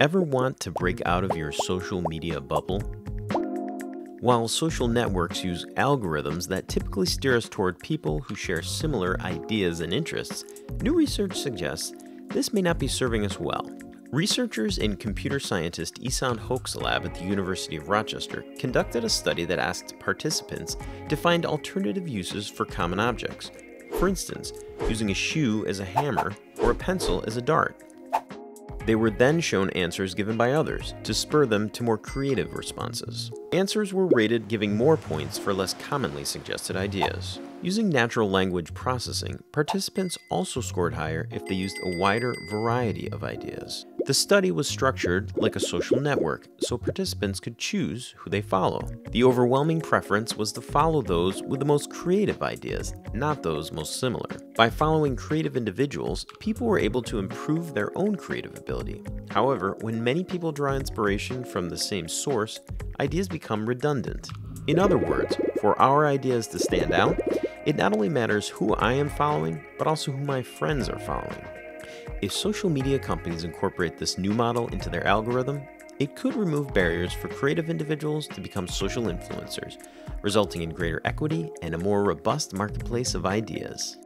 Ever want to break out of your social media bubble? While social networks use algorithms that typically steer us toward people who share similar ideas and interests, new research suggests this may not be serving us well. Researchers and computer scientist Ehsan Hoque at the University of Rochester conducted a study that asked participants to find alternative uses for common objects. For instance, using a shoe as a hammer or a pencil as a dart. They were then shown answers given by others to spur them to more creative responses. Answers were rated giving more points for less commonly suggested ideas. Using natural language processing, participants also scored higher if they used a wider variety of ideas. The study was structured like a social network, so participants could choose who they follow. The overwhelming preference was to follow those with the most creative ideas, not those most similar. By following creative individuals, people were able to improve their own creative ability. However, when many people draw inspiration from the same source, ideas become redundant. In other words, for our ideas to stand out, it not only matters who I am following, but also who my friends are following. If social media companies incorporate this new model into their algorithm, it could remove barriers for creative individuals to become social influencers, resulting in greater equity and a more robust marketplace of ideas.